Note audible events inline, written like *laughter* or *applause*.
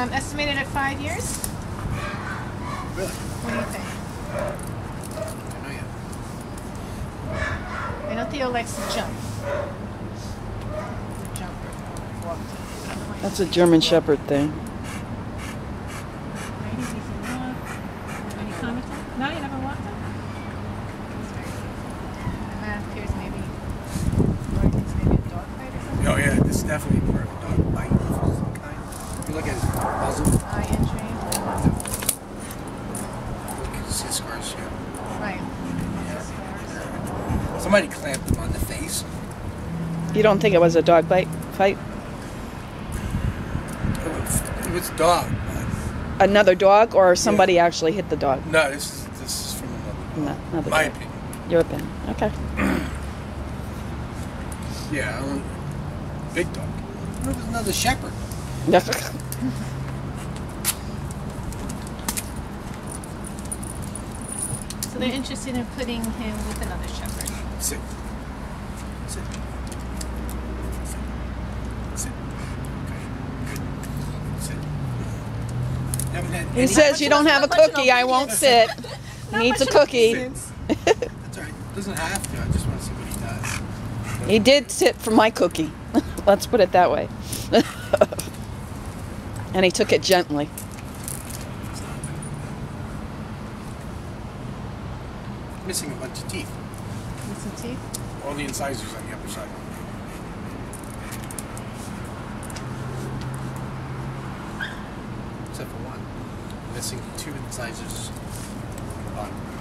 Um, estimated at five years. Really? What do you think? I know you. I know Theo likes to jump. He's a jumper. Walked. That's a German Shepherd thing. Ladies, you can walk. Any comments on? No, you never walked him. He's very cute. And that appears maybe, or it's maybe a dog fight or something. Oh yeah, this is definitely part of a dog bite of some kind. If you look at his muzzle, Eye entry. look at his scars. Yeah. Right. Somebody clamped him on the face. You don't think it was a dog bite fight? It was, it was dog. Another dog, or somebody actually hit the dog? no, this is this is from another. No, another My dog. opinion. Your opinion. Okay. *clears throat* Yeah, I don't, big dog. What if it's another shepherd? *laughs* So they're interested in putting him with another shepherd. Sit. Sit. Sit. Sit. Okay. Sit. He says you don't have a cookie, I won't sit. Needs a cookie. That's all right. Doesn't have to. I just want to see what he does. He did sit for my cookie. *laughs* Let's put it that way. *laughs* and he took it gently. Missing a bunch of teeth. With teeth. All the incisors on the upper side. Except for one. Missing two incisors on the bottom.